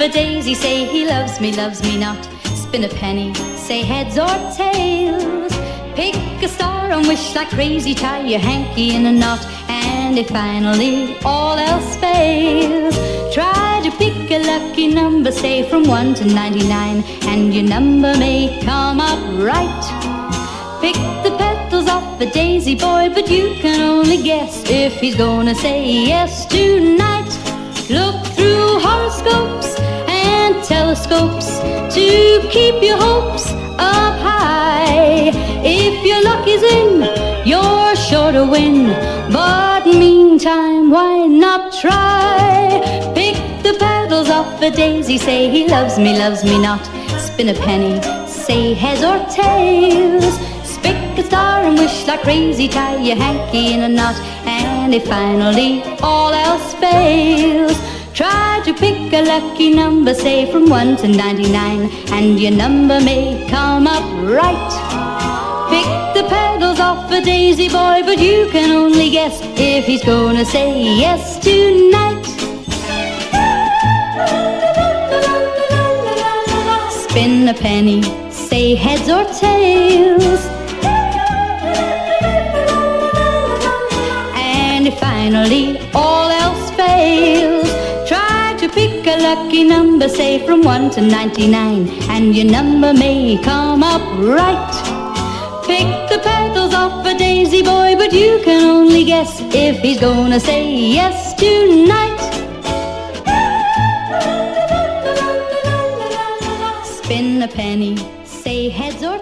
a daisy, say he loves me, loves me not. Spin a penny, say heads or tails. Pick a star and wish like crazy, tie your hanky in a knot. And if finally all else fails, try to pick a lucky number, say from 1 to 99, and your number may come up right. Pick the petals off a daisy boy, but you can only guess if he's gonna say yes tonight. Look horoscopes and telescopes to keep your hopes up high. If your luck is in, you're sure to win. But meantime, why not try? Pick the petals off a daisy, say he loves me, loves me not. Spin a penny, say heads or tails. Spick a star and wish like crazy, tie your hanky in a knot. And if finally all else fails, try to pick a lucky number, say from 1 to 99, and your number may come up right. Pick the petals off a daisy boy, but you can only guess if he's gonna say yes tonight. Spin a penny, say heads or tails. And finally all else fails, lucky number, say from 1 to 99, and your number may come up right. Pick the petals off a daisy boy, but you can only guess if he's gonna say yes tonight. Spin a penny, say heads or